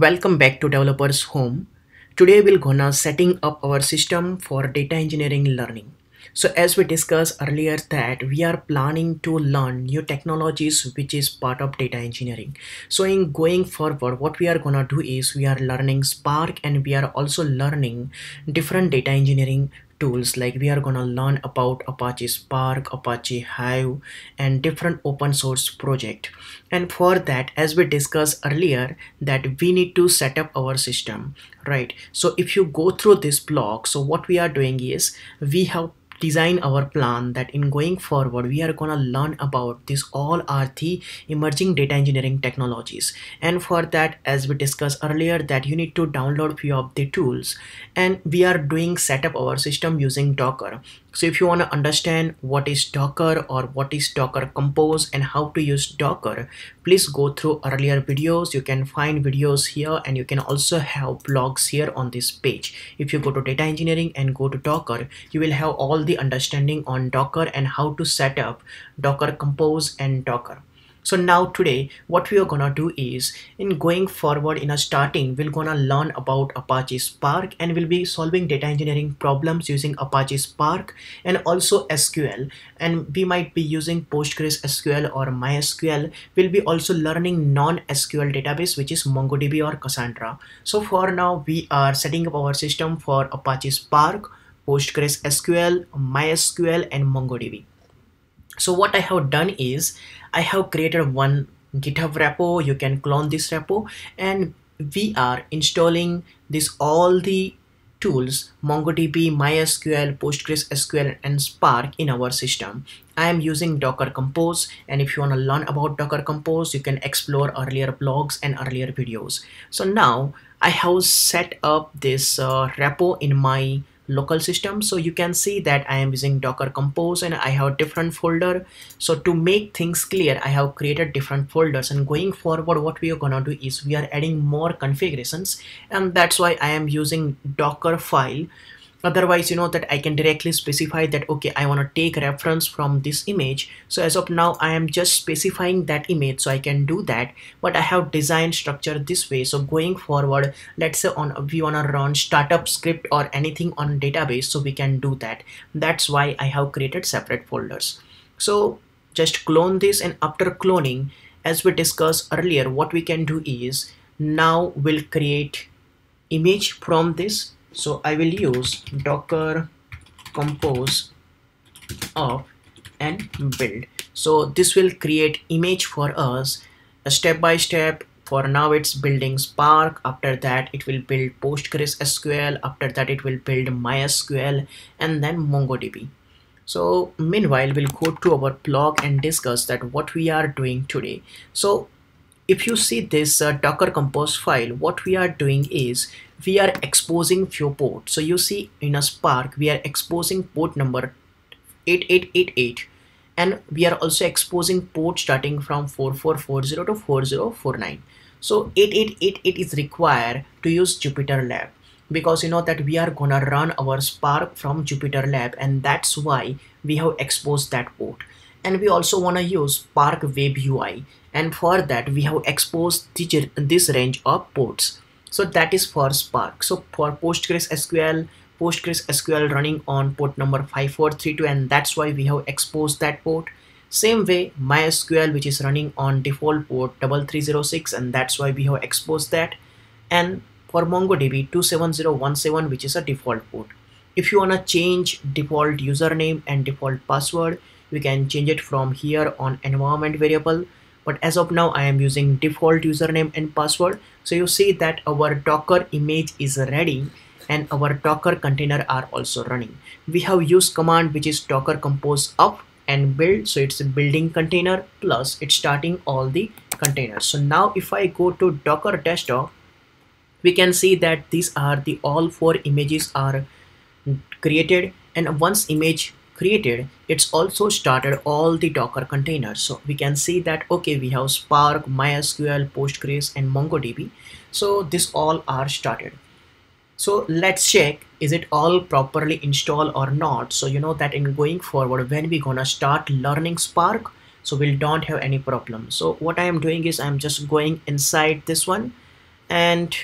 Welcome back to Developers Home. Today we're gonna setting up our system for data engineering learning. So as we discussed earlier that we are planning to learn new technologies which is part of data engineering. So in going forward what we are gonna do is we are learning Spark and we are also learning different data engineering tools like we are gonna learn about Apache Spark, Apache Hive and different open source project. And for that, as we discussed earlier, that we need to set up our system, right? So if you go through this block, so what we are doing is we have design our plan that in going forward we are gonna learn about this all are the emerging data engineering technologies. And for that as we discussed earlier that you need to download few of the tools. And we are doing setup our system using docker so if you want to understand what is Docker or what is Docker Compose and how to use Docker, please go through earlier videos. You can find videos here and you can also have blogs here on this page. If you go to data engineering and go to Docker, you will have all the understanding on Docker and how to set up Docker Compose and Docker so now today what we are gonna do is in going forward in a starting we're gonna learn about apache spark and we'll be solving data engineering problems using apache spark and also sql and we might be using postgres sql or mysql. We'll be also learning non-sql database which is mongodb or cassandra. So for now we are setting up our system for apache spark postgres sql mysql and mongodb so what i have done is I have created one github repo you can clone this repo and we are installing this all the tools MongoDB, MySQL, PostgreSQL and Spark in our system. I am using Docker Compose and if you want to learn about Docker Compose you can explore earlier blogs and earlier videos. So now I have set up this uh, repo in my local system. So you can see that I am using docker compose and I have different folder. So to make things clear I have created different folders. And going forward what we are gonna do is we are adding more configurations. And that's why I am using docker file otherwise you know that I can directly specify that okay I want to take reference from this image. So as of now I am just specifying that image so I can do that. But I have designed structure this way. So going forward let's say on we want to run startup script or anything on database so we can do that. That's why I have created separate folders. So just clone this and after cloning as we discussed earlier what we can do is now we'll create image from this so I will use docker compose up and build. So this will create image for us step by step for now it's building spark. After that it will build postgres sql after that it will build mysql and then mongodb. So meanwhile we'll go to our blog and discuss that what we are doing today. So if you see this uh, docker compose file what we are doing is we are exposing few ports. So you see in a spark we are exposing port number 8888 and we are also exposing port starting from 4440 to 4049 so 8888 is required to use jupyter lab because you know that we are gonna run our spark from jupyter lab and that's why we have exposed that port and we also want to use spark web ui and for that we have exposed this range of ports. So that is for spark. So for postgres sql postgres sql running on port number 5432 and that's why we have exposed that port. Same way mysql which is running on default port 3306 and that's why we have exposed that. And for mongodb 27017 which is a default port. If you want to change default username and default password you can change it from here on environment variable. But as of now I am using default username and password. So you see that our docker image is ready and our docker container are also running. We have used command which is docker compose up and build. So it's a building container plus it's starting all the containers. So now if I go to docker desktop we can see that these are the all four images are created. And once image created it's also started all the docker containers. So we can see that okay we have spark mysql postgres and mongodb. So this all are started. So let's check is it all properly installed or not? So you know that in going forward when we gonna start learning spark so we'll don't have any problem. So what i am doing is i'm just going inside this one and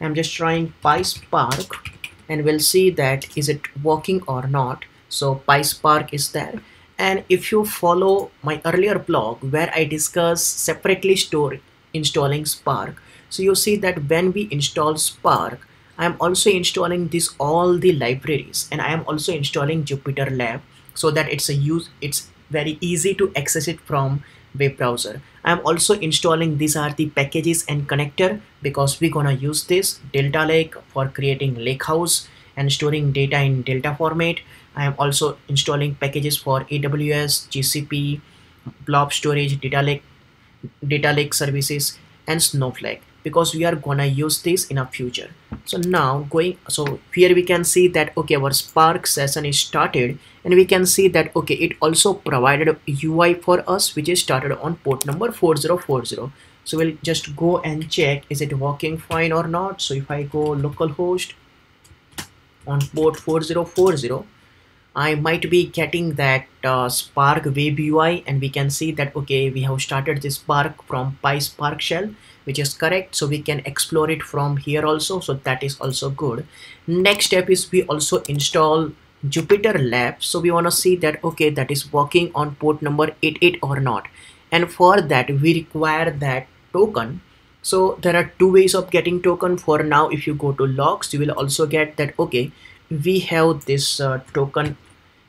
I'm just trying PySpark and we'll see that is it working or not so PySpark is there. And if you follow my earlier blog where I discuss separately store installing Spark so you see that when we install Spark I am also installing this all the libraries. And I am also installing Jupyter Lab so that it's a use it's very easy to access it from web browser. I'm also installing these are the packages and connector because we're gonna use this delta lake for creating lakehouse and storing data in delta format. I am also installing packages for aws gcp blob storage data lake data lake services and snowflake because we are gonna use this in a future. So now going so here we can see that okay our spark session is started and we can see that okay it also provided a UI for us which is started on port number 4040 so we'll just go and check is it working fine or not? So if I go localhost on port 4040 I might be getting that uh, Spark web UI and we can see that okay we have started this Spark from PySpark shell which is correct. So we can explore it from here also. So that is also good. Next step is we also install Jupyter Lab. So we want to see that okay that is working on port number 88 or not. And for that we require that token so there are two ways of getting token. For now if you go to logs you will also get that okay we have this uh, token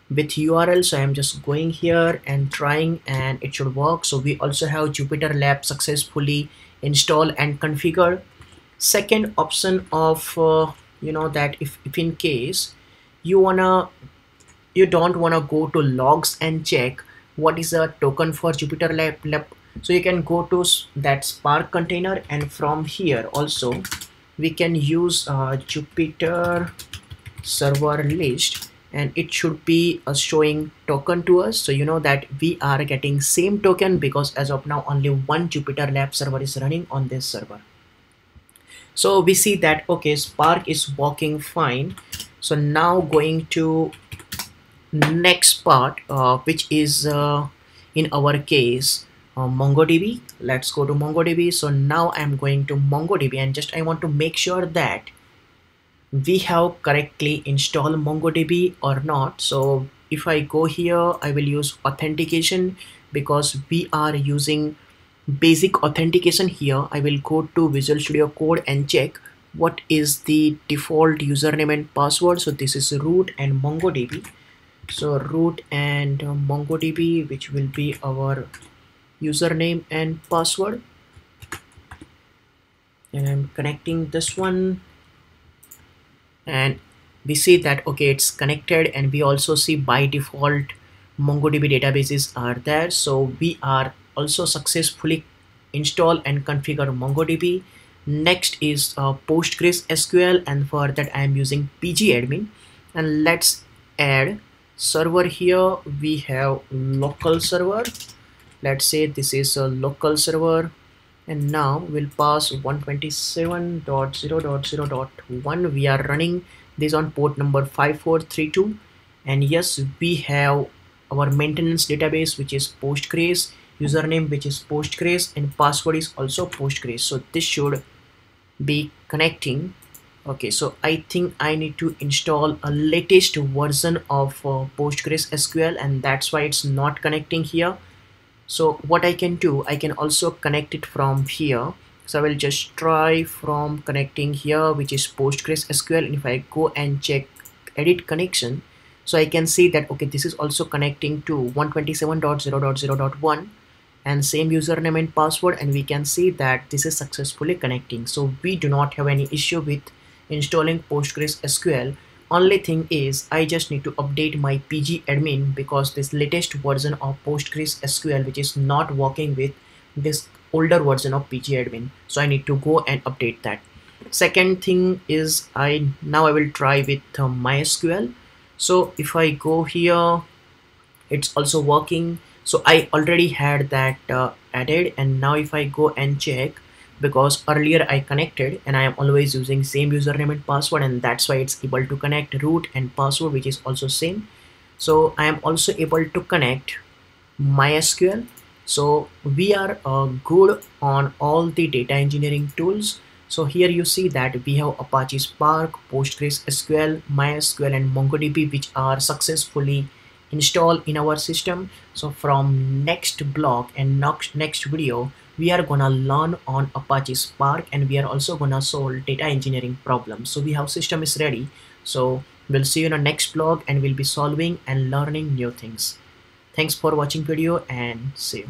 with URL so I'm just going here and trying and it should work. So we also have Jupyter Lab successfully installed and configured. Second option of uh, you know that if, if in case you wanna you don't wanna go to logs and check what is a token for Jupyter Lab, Lab so you can go to that Spark container and from here also we can use uh, Jupyter server list and it should be a showing token to us. So you know that we are getting same token because as of now only one Jupyter Lab server is running on this server. So we see that okay Spark is working fine. So now going to next part uh, which is uh, in our case uh, MongoDB. Let's go to MongoDB. So now I'm going to MongoDB and just I want to make sure that we have correctly installed MongoDB or not. So if I go here I will use authentication because we are using basic authentication here. I will go to Visual Studio Code and check what is the default username and password. So this is root and MongoDB. So root and MongoDB which will be our username and password. And I'm connecting this one. And we see that okay it's connected. And we also see by default MongoDB databases are there. So we are also successfully install and configure MongoDB. Next is uh, Postgres SQL and for that I am using pgadmin and let's add server here. We have local server let's say this is a local server. And now we'll pass 127.0.0.1 we are running this on port number 5432 and yes we have our maintenance database which is postgres username which is postgres and password is also postgres. So this should be connecting. Okay so i think i need to install a latest version of uh, postgres sql and that's why it's not connecting here so what I can do I can also connect it from here. So I will just try from connecting here which is Postgres SQL and if I go and check edit connection so I can see that okay this is also connecting to 127.0.0.1 and same username and password. And we can see that this is successfully connecting. So we do not have any issue with installing Postgres SQL only thing is I just need to update my PG admin because this latest version of Postgres SQL which is not working with this older version of PG admin. So I need to go and update that. Second thing is I now I will try with uh, MySQL. So if I go here it's also working. So I already had that uh, added and now if I go and check because earlier I connected and I am always using same username and password and that's why it's able to connect root and password which is also same. So I am also able to connect MySQL. So we are uh, good on all the data engineering tools. So here you see that we have apache spark postgresql mysql and mongodb which are successfully installed in our system. So from next blog and next next video we are gonna learn on apache spark and we are also gonna solve data engineering problems. So we have system is ready. So we'll see you in our next blog and we'll be solving and learning new things. Thanks for watching video and see you